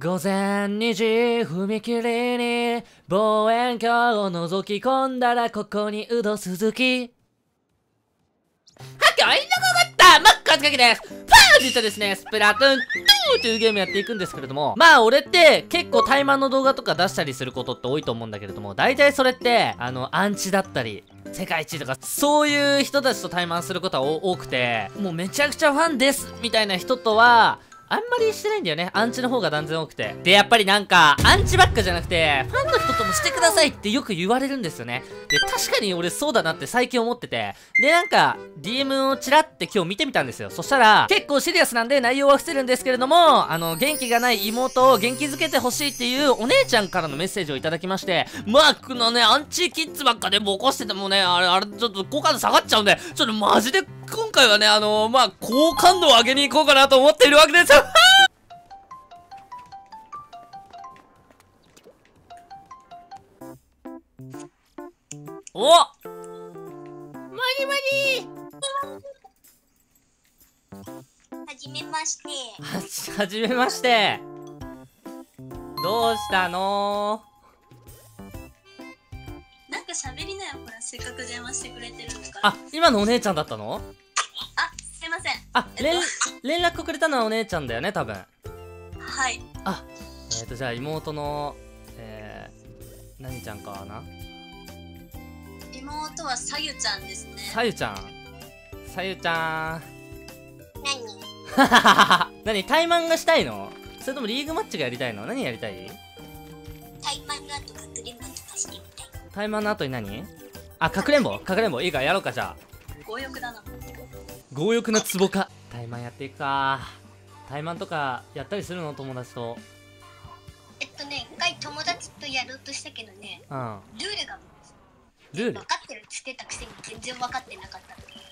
午前2時踏切に望遠鏡を覗き込んだらここにウド鈴木はっきょいなかった。マッカツカキです。ファー実はですね、スプラトゥーン2というゲームやっていくんですけれども、まあ俺って結構怠慢の動画とか出したりすることって多いと思うんだけれども、大体それって、あの、アンチだったり、世界一とか、そういう人たちと対マンすることは多くて、もうめちゃくちゃファンですみたいな人とは、あんまりしてないんだよね。アンチの方が断然多くて。で、やっぱりなんか、アンチばっかじゃなくて、ファンの人ともしてくださいってよく言われるんですよね。で、確かに俺そうだなって最近思ってて。で、なんか、DM をチラって今日見てみたんですよ。そしたら、結構シリアスなんで内容は伏せるんですけれども、あの、元気がない妹を元気づけてほしいっていうお姉ちゃんからのメッセージをいただきまして、マークのね、アンチキッズばっかでも起こしててもね、あれ、あれ、ちょっと好感度下がっちゃうんで、ちょっとマジで今回はね、あのー、まあ、好感度を上げに行こうかなと思っているわけですよ。おまりまり。はじめまして。は はじめまして。どうしたの喋りなよほらせっかく電話してくれてるんだから。あ今のお姉ちゃんだったの？あすいません。あ、えっと、連絡くれたのはお姉ちゃんだよね多分。はい。あえっ、ー、とじゃあ妹のえー、何ちゃんかな？妹はさゆちゃんですね。さゆちゃん。さゆちゃん。何？何タイマンがしたいの？それともリーグマッチがやりたいの？何やりたい？タイマンの後かくれんぼとかして。みたいタイマンの後に何？あかくれんぼ？かくれんぼ？いいか？やろうかじゃあ。強欲だな。強欲なツボか。タイマンやっていくか。タイマンとかやったりするの？友達と。えっとね一回友達とやろうとしたけどね、うん、ルールがルール？分かってるっつってたくせに全然分かってなかっ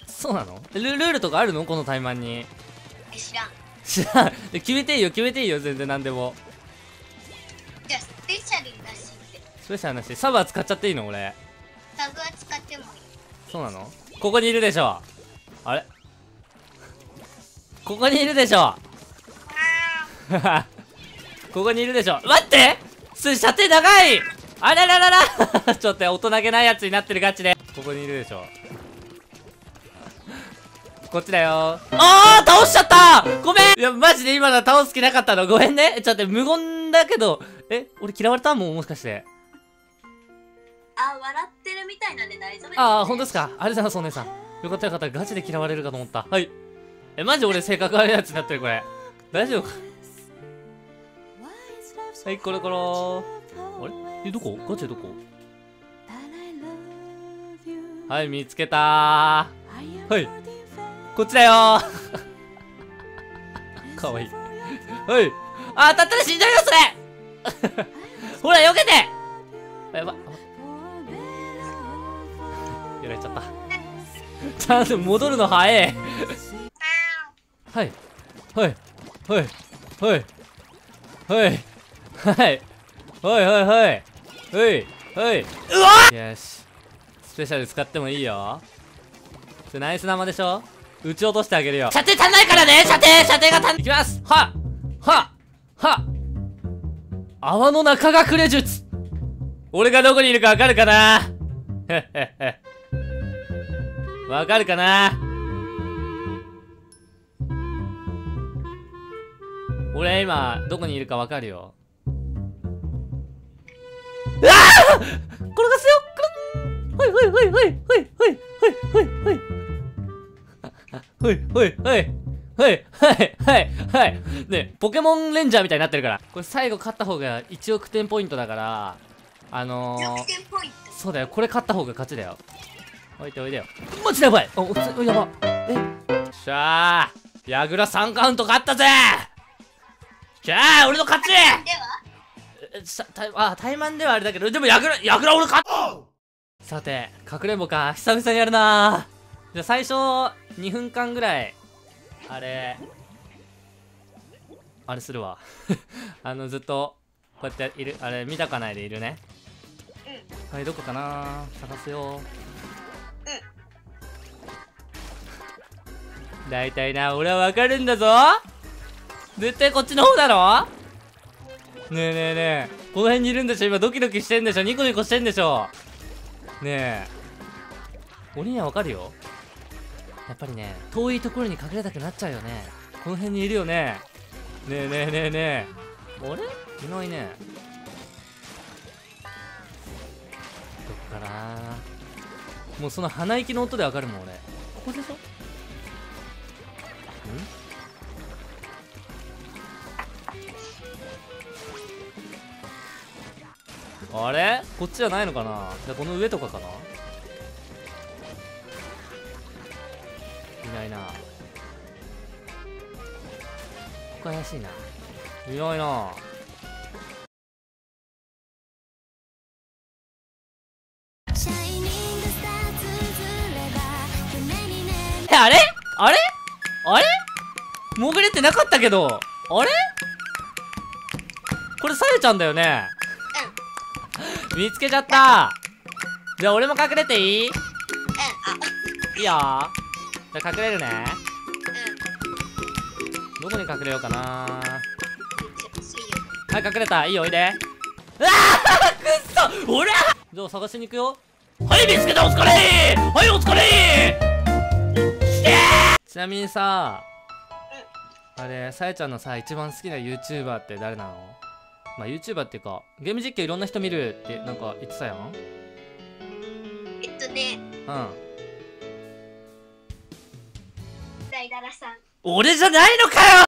たそうなの？ルルールとかあるの？このタイマンに。え知らん。知らん。決めていいよ決めていいよ全然何でもスペシャルなしサブは使っちゃっていいの？俺。サブは使ってもいい。そうなの？ここにいるでしょ？あれ？ここにいるでしょ？ここにいるでしょ？待って！それ射程長い！あらららら！ちょっと大人げないやつになってるガチで。ここにいるでしょ？こっちだよ。あー！倒しちゃった！ごめん！いやマジで今のは倒す気なかったの。ごめんね。ちょっと無言だけど。え？俺嫌われた？もうもしかして。あ笑ってるみたいなんで大丈夫です、ね、ああ本当ですか？ありがとうございますお姉さん。よかったよかった。ガチで嫌われるかと思った。はい。えマジ俺性格悪いやつになってるこれ。大丈夫か？はいコロコロ。あれ？え、どこ？ガチェどこ？はい、見つけた。はい。こっちだよ。かわいい。はい。あ、当たったら死んじゃうよ、それ。ほら、避けて。やば。やられちゃった。ちゃんと戻るの早えはい。はい。はい。はい。はい。はい。はい。はい。はい。はい。はい。うわ！よしスペシャル使ってもいいよ。それナイス生でしょ？撃ち落としてあげるよ。射程足んないからね！射程！射程が足んいきます！は！は！は！泡の中隠れ術。俺がどこにいるかわかるかな？へへへわかるかな？俺今どこにいるかわかるよ。うわ転がすよ！ほいほいほいほいほいほいほいほいほいほい。ほいほいはいはいはいはいねポケモンレンジャーみたいになってるから。これ最後勝った方が1億点ポイントだからあのー、そうだよこれ勝った方が勝ちだよおいておいでよ。マジでやばい。おおやば。え？しゃあ矢倉3カウント勝ったぜ。しゃあ俺の勝ち。では？さあ怠慢ではあれだけどでもやぐらやぐら俺勝さてかくれんぼか。久々にやるな。じゃあ最初2分間ぐらいあれあれするわ。あのずっとこうやっているあれ見たかないでいるね。はいどこかな。探すよ大体な俺はわかるんだぞ。絶対こっちの方だろ？ねえねえねえこの辺にいるんでしょ？今ドキドキしてんでしょ？ニコニコしてんでしょ？ねえ俺にはわかるよ。やっぱりね遠いところに隠れたくなっちゃうよね。この辺にいるよね。ねえねえねえねえ。あれ？いないね。どっかな。もうその鼻息の音でわかるもん俺。ここでしょ？あれ？こっちじゃないのかな？じゃこの上とかかな？いないな。ここ怪しいな。いないな。えあれ？あれ？あれ？潜れてなかったけど。あれ？これさやちゃんだよね。見つけちゃった。じゃあ俺も隠れていい？いいよ。じゃあ隠れるね。どこに隠れようかな。はい隠れた。いいよおいで。うわーくっそ！俺？じゃあ探しに行くよ。はい見つけたお疲れ！はいお疲れ！ちなみにさあれさやちゃんのさ一番好きな YouTuber って誰なの？まあ YouTuber っていうかゲーム実況いろんな人見るってなんか言ってたやん？えっとね。うん。俺じゃないのかよ